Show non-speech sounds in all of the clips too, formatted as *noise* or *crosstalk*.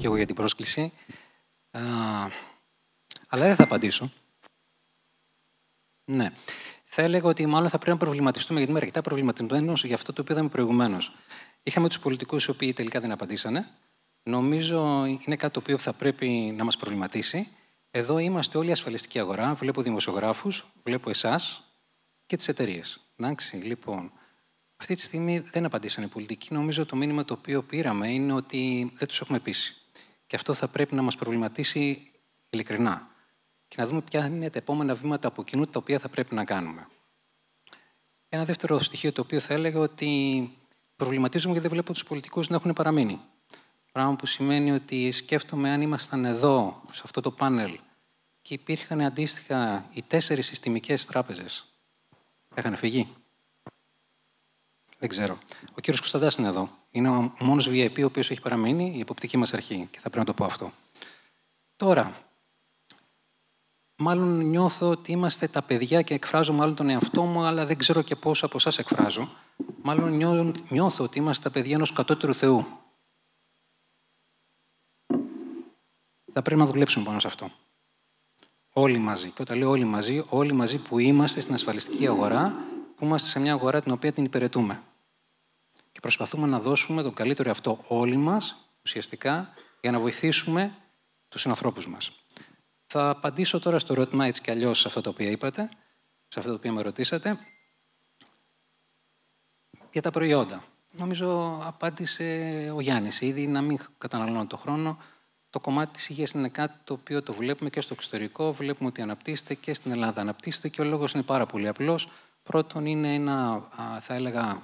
και εγώ για την πρόσκληση. Α, αλλά δεν θα απαντήσω. Ναι. Θα έλεγα ότι μάλλον θα πρέπει να προβληματιστούμε, γιατί είμαι αρκετά προβληματισμένος για αυτό το οποίο είδαμε προηγουμένως. Είχαμε τους πολιτικούς οι οποίοι τελικά δεν απαντήσανε. Νομίζω είναι κάτι το οποίο θα πρέπει να μας προβληματίσει. Εδώ είμαστε όλοι ασφαλιστική αγορά. Βλέπω δημοσιογράφους, βλέπω εσάς και τις εταιρείες. Εντάξει, λοιπόν. Αυτή τη στιγμή δεν απαντήσανε οι πολιτικοί. Νομίζω το μήνυμα το οποίο πήραμε είναι ότι δεν τους έχουμε πείσει. Και αυτό θα πρέπει να μας προβληματίσει ειλικρινά. Και να δούμε ποια είναι τα επόμενα βήματα από κοινού τα οποία θα πρέπει να κάνουμε. Ένα δεύτερο στοιχείο το οποίο θα έλεγα ότι προβληματίζομαι γιατί δεν βλέπω τους πολιτικούς να έχουν παραμείνει. Πράγμα που σημαίνει ότι σκέφτομαι αν ήμασταν εδώ, σε αυτό το πάνελ, και υπήρχαν αντίστοιχα οι τέσσερις συστημικές τράπεζες. Έχανε φυγεί. Δεν ξέρω. Ο κύριος Κωνσταντάς είναι εδώ. Είναι ο μόνος VIP ο οποίος έχει παραμείνει, η εποπτική μας αρχή. Και θα πρέπει να το πω αυτό. Τώρα, μάλλον νιώθω ότι είμαστε τα παιδιά και εκφράζω μάλλον τον εαυτό μου, αλλά δεν ξέρω και πώς από εσάς εκφράζω. Μάλλον νιώθω ότι είμαστε τα παιδιά ενός κατώτερου Θεού. Θα πρέπει να δουλέψουμε πάνω σε αυτό. Όλοι μαζί. Και όταν λέω όλοι μαζί, όλοι μαζί που είμαστε στην ασφαλιστική αγορά, που είμαστε σε μια αγορά την οποία την υπηρετούμε. Και προσπαθούμε να δώσουμε τον καλύτερο αυτό όλοι μας, ουσιαστικά, για να βοηθήσουμε τους συνανθρώπους μας. Θα απαντήσω τώρα στο ερώτημα έτσι κι αλλιώς σε αυτό το οποίο είπατε, σε αυτό το οποίο με ρωτήσατε. Για τα προϊόντα. Νομίζω απάντησε ο Γιάννης ήδη, να μην καταναλώνω το χρόνο. Το κομμάτι της υγείας είναι κάτι το οποίο το βλέπουμε και στο εξωτερικό, βλέπουμε ότι αναπτύσσεται και στην Ελλάδα αναπτύσσεται και ο λόγος είναι πάρα πολύ απλός. Πρώτον είναι ένα, θα έλεγα,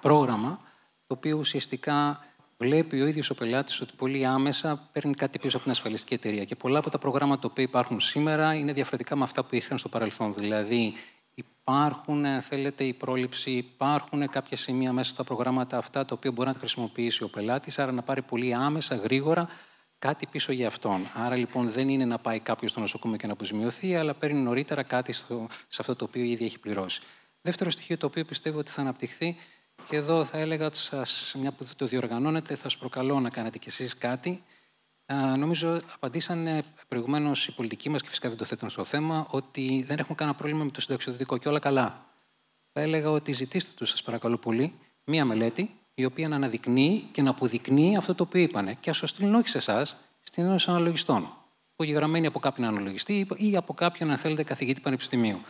πρόγραμμα το οποίο ουσιαστικά βλέπει ο ίδιος ο πελάτης ότι πολύ άμεσα παίρνει κάτι πίσω από την ασφαλιστική εταιρεία. Και πολλά από τα προγράμματα που υπάρχουν σήμερα είναι διαφορετικά με αυτά που είχαν στο παρελθόν. Δηλαδή, υπάρχουν, αν θέλετε, η πρόληψη, υπάρχουν κάποια σημεία μέσα στα προγράμματα αυτά τα οποία μπορεί να τα χρησιμοποιήσει ο πελάτης, άρα να πάρει πολύ άμεσα, γρήγορα κάτι πίσω για αυτόν. Άρα λοιπόν δεν είναι να πάει κάποιος στο νοσοκομείο και να αποζημιωθεί, αλλά παίρνει νωρίτερα κάτι στο, σε αυτό το οποίο ήδη έχει πληρώσει. Δεύτερο στοιχείο το οποίο πιστεύω ότι θα αναπτυχθεί και εδώ θα έλεγα ότι σας, μια που το διοργανώνετε, θα σας προκαλώ να κάνετε κι εσείς κάτι. Α, νομίζω απαντήσανε προηγουμένως οι πολιτικοί μας και φυσικά δεν το θέτουν στο θέμα ότι δεν έχουμε κανένα πρόβλημα με το συνταξιοδοτικό και όλα καλά. Θα έλεγα ότι ζητήστε τους, σας παρακαλώ πολύ, μία μελέτη η οποία να αναδεικνύει και να αποδεικνύει αυτό το οποίο είπανε. Και ας το στείλουν όχι σε εσάς, στην Ένωση Αναλογιστών. Υπογεγραμμένη από κάποιον αναλογιστή ή από κάποιον, αν θέλετε, καθηγητή πανεπιστημίου.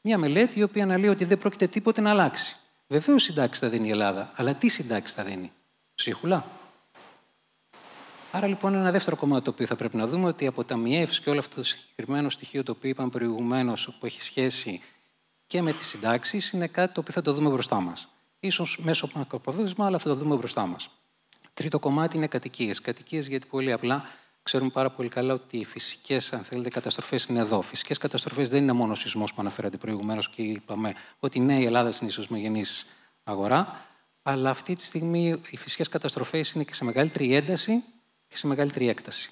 Μία μελέτη η οποία αναλύει ότι δεν πρόκειται τίποτε να αλλάξει. Βεβαίως συντάξεις θα δίνει η Ελλάδα, αλλά τι συντάξεις θα δίνει, Ψίχουλα. Άρα λοιπόν είναι ένα δεύτερο κομμάτι το οποίο θα πρέπει να δούμε ότι από τα ΜΙΕΦ και όλο αυτό το συγκεκριμένο στοιχείο το οποίο είπαμε προηγουμένως, που έχει σχέση και με τις συντάξεις, είναι κάτι το οποίο θα το δούμε μπροστά μας. σω μέσω μακροπρόθεσμα, αλλά θα το δούμε μπροστά μας. Τρίτο κομμάτι είναι κατοικίες. Κατοικίες γιατί πολύ απλά ξέρουμε πάρα πολύ καλά ότι οι φυσικές, αν θέλετε, καταστροφές είναι εδώ. Φυσικές καταστροφές δεν είναι μόνο ο σεισμός που αναφέρατε προηγουμένως και είπαμε ότι ναι, η Ελλάδα είναι ισοσμογενή αγορά, αλλά αυτή τη στιγμή οι φυσικές καταστροφές είναι και σε μεγαλύτερη ένταση και σε μεγαλύτερη έκταση.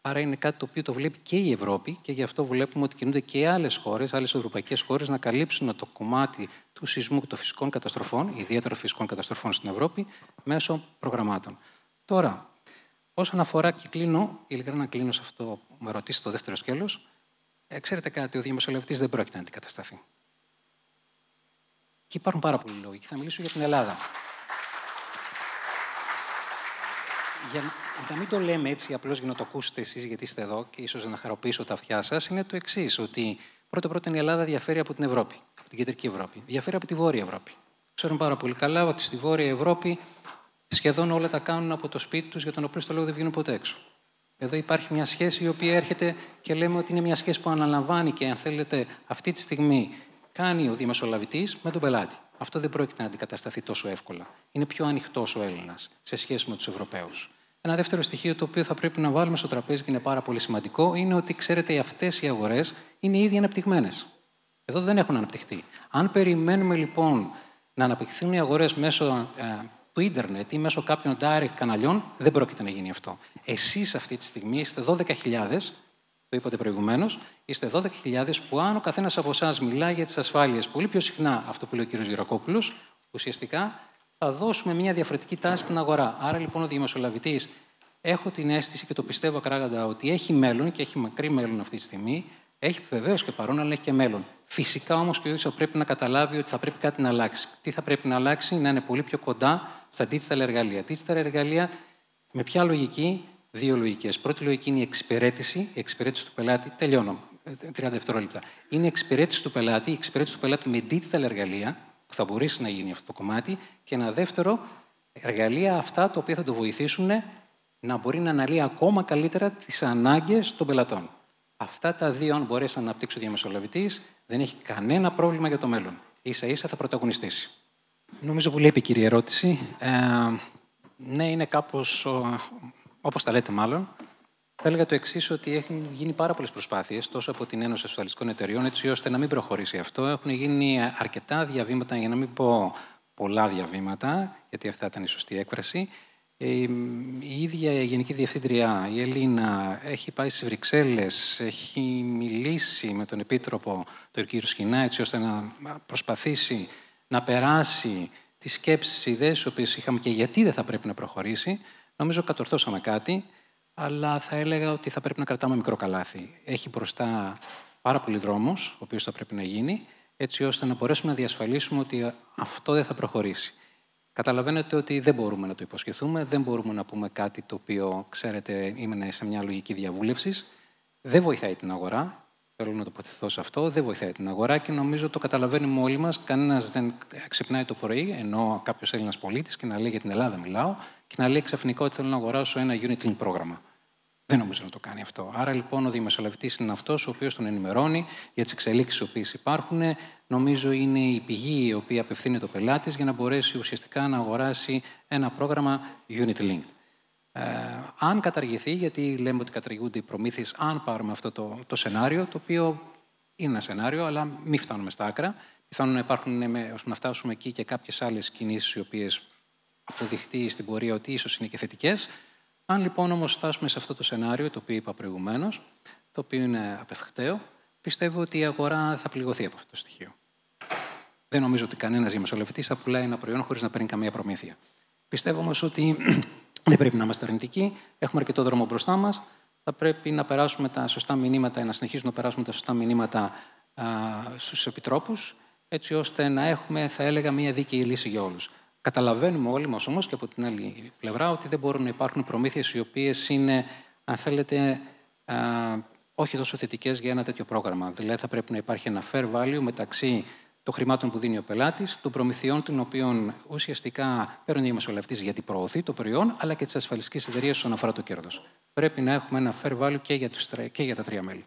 Άρα είναι κάτι το οποίο το βλέπει και η Ευρώπη και γι' αυτό βλέπουμε ότι κινούνται και άλλες χώρες, άλλες ευρωπαϊκές χώρες, να καλύψουν το κομμάτι του σεισμού και των φυσικών καταστροφών, ιδιαίτερα φυσικών καταστροφών στην Ευρώπη, μέσω προγραμμάτων. Τώρα, Όσον αφορά, και κλείνω, ειλικρινά να κλείνω σε αυτό που με ρωτήσετε το δεύτερο σκέλος, ε, ξέρετε κάτι, ο διαμεσολαβητής δεν πρόκειται να αντικατασταθεί. Και υπάρχουν πάρα πολλοί λόγοι. Και θα μιλήσω για την Ελλάδα. Για να μην το λέμε έτσι απλώς για να το ακούσετε εσείς, γιατί είστε εδώ και ίσως να χαροποιήσω τα αυτιά σας, είναι το εξής, ότι πρώτα-πρώτα η Ελλάδα διαφέρει από την Ευρώπη, από την κεντρική Ευρώπη. Διαφέρει από τη Βόρεια Ευρώπη. Ξέρουμε πάρα πολύ καλά ότι στη Βόρεια Ευρώπη σχεδόν όλα τα κάνουν από το σπίτι τους για τον οποίο στο λόγο δεν βγαίνουν ποτέ έξω. Εδώ υπάρχει μια σχέση η οποία έρχεται και λέμε ότι είναι μια σχέση που αναλαμβάνει και αν θέλετε αυτή τη στιγμή κάνει ο διαμεσολαβητής με τον πελάτη. Αυτό δεν πρόκειται να αντικατασταθεί τόσο εύκολα. Είναι πιο ανοιχτός ο Έλληνας σε σχέση με τους Ευρωπαίους. Ένα δεύτερο στοιχείο το οποίο θα πρέπει να βάλουμε στο τραπέζι και είναι πάρα πολύ σημαντικό είναι ότι ξέρετε αυτές οι αγορές είναι ήδη αναπτυγμένες. Εδώ δεν έχουν αναπτυχθεί. Αν περιμένουμε λοιπόν να αναπτυχθούν οι αγορές μέσω ε, του ίντερνετ ή μέσω κάποιων direct καναλιών, δεν πρόκειται να γίνει αυτό. Εσείς αυτή τη στιγμή είστε 12.000, το είπατε προηγουμένως, είστε 12.000 που αν ο καθένας από εσάς μιλάει για τις ασφάλειες πολύ πιο συχνά, αυτό που λέει ο κ. Γερακόπουλος, ουσιαστικά θα δώσουμε μια διαφορετική τάση στην αγορά. Άρα λοιπόν ο διαμεσολαβητή έχω την αίσθηση και το πιστεύω ακράγαντα ότι έχει μέλλον και έχει μακρύ μέλλον αυτή τη στιγμή. Έχει βεβαίως και παρόν, αλλά έχει και μέλλον. Φυσικά όμως και ο ίδιος πρέπει να καταλάβει ότι θα πρέπει κάτι να αλλάξει. Τι θα πρέπει να αλλάξει, να είναι πολύ πιο κοντά στα digital εργαλεία. Digital εργαλεία με ποια λογική, δύο λογικές. Πρώτη λογική είναι η εξυπηρέτηση, η εξυπηρέτηση του πελάτη. Τελειώνω. 30 ε, δευτερόλεπτα. Είναι η εξυπηρέτηση του πελάτη, η εξυπηρέτηση του πελάτη με digital εργαλεία, που θα μπορέσει να γίνει αυτό το κομμάτι. Και ένα δεύτερο, εργαλεία αυτά τα οποία θα το βοηθήσουν να μπορεί να αναλύει ακόμα καλύτερα τις ανάγκες των πελατών. Αυτά τα δύο, αν μπορέσει να αναπτύξει ο διαμεσολαβητής, δεν έχει κανένα πρόβλημα για το μέλλον. σα ίσα θα πρωταγωνιστήσει. Νομίζω πολύ επικύρη ερώτηση. Ε, ναι, είναι κάπως όπως τα λέτε μάλλον. Θα έλεγα το εξής, ότι έχουν γίνει πάρα πολλές προσπάθειες τόσο από την Ένωση Ασφαλιστικών Εταιριών, έτσι ώστε να μην προχωρήσει αυτό. Έχουν γίνει αρκετά διαβήματα, για να μην πω πολλά διαβήματα, γιατί αυτά ήταν η σωστή έκφραση. Ε, η ίδια η Γενική Διευθύντρια, η Ελίνα, έχει πάει στις Βρυξέλλες, έχει μιλήσει με τον Επίτροπο, τον κύριο Σκηνά, έτσι ώστε να προσπαθήσει να περάσει τις σκέψεις, τις ιδέες, τις οποίες είχαμε και γιατί δεν θα πρέπει να προχωρήσει. Νομίζω κατορθώσαμε κάτι, αλλά θα έλεγα ότι θα πρέπει να κρατάμε μικρό καλάθι. Έχει μπροστά πάρα πολύ δρόμος, ο οποίος θα πρέπει να γίνει, έτσι ώστε να μπορέσουμε να διασφαλίσουμε ότι αυτό δεν θα προχωρήσει. Καταλαβαίνετε ότι δεν μπορούμε να το υποσχεθούμε, δεν μπορούμε να πούμε κάτι το οποίο, ξέρετε, είναι σε μια λογική διαβούλευσης. Δεν βοηθάει την αγορά. Θέλω να τοποθετηθώ σε αυτό. Δεν βοηθάει την αγορά και νομίζω το καταλαβαίνουμε όλοι μας. Κανένας δεν ξυπνάει το πρωί, ενώ κάποιος Έλληνας πολίτης και να λέει για την Ελλάδα μιλάω, και να λέει ξαφνικά ότι θέλω να αγοράσω ένα unit link πρόγραμμα. Δεν νομίζω να το κάνει αυτό. Άρα λοιπόν ο διαμεσολαβητής είναι αυτός ο οποίος τον ενημερώνει για τις εξελίξεις οι οποίες υπάρχουν. Νομίζω είναι η πηγή η οποία απευθύνει το πελάτης για να μπορέσει ουσιαστικά να αγοράσει ένα πρόγραμμα Unit Linked. Ε, αν καταργηθεί, γιατί λέμε ότι καταργούνται οι προμήθειες, αν πάρουμε αυτό το, το σενάριο, το οποίο είναι ένα σενάριο, αλλά μην φτάνουμε στα άκρα. Πιθανόν να υπάρχουν, ώστε να φτάσουμε εκεί και κάποιες άλλες κινήσεις, οι οποίες αποδειχτεί στην πορεία ότι ίσως είναι και θετικές. Αν λοιπόν όμως φτάσουμε σε αυτό το σενάριο, το οποίο είπα προηγουμένως, το οποίο είναι απευκταίο, πιστεύω ότι η αγορά θα πληγωθεί από αυτό το στοιχείο. Δεν νομίζω ότι κανένας διαμεσολαβητής θα πουλάει ένα προϊόν χωρίς να παίρνει καμία προμήθεια. Πιστεύω όμως ότι *clears throat* δεν πρέπει να είμαστε αρνητικοί. Έχουμε αρκετό δρόμο μπροστά μας. Θα πρέπει να περάσουμε τα σωστά μηνύματα, να συνεχίσουμε να περάσουμε τα σωστά μηνύματα στους επιτρόπους, έτσι ώστε να έχουμε, θα έλεγα, μια δίκαιη λύση για όλους. Καταλαβαίνουμε όλοι μας όμως και από την άλλη πλευρά ότι δεν μπορούν να υπάρχουν προμήθειες οι οποίες είναι, αν θέλετε, α, όχι τόσο θετικές για ένα τέτοιο πρόγραμμα. Δηλαδή, θα πρέπει να υπάρχει ένα fair value μεταξύ των χρημάτων που δίνει ο πελάτης, των προμηθειών των οποίων ουσιαστικά παίρνει ο μεσολαβητής γιατί προωθεί το προϊόν, αλλά και της ασφαλιστικής εταιρείας όσον αφορά το κέρδος. Πρέπει να έχουμε ένα fair value και για, τους, και για τα τρία μέλη.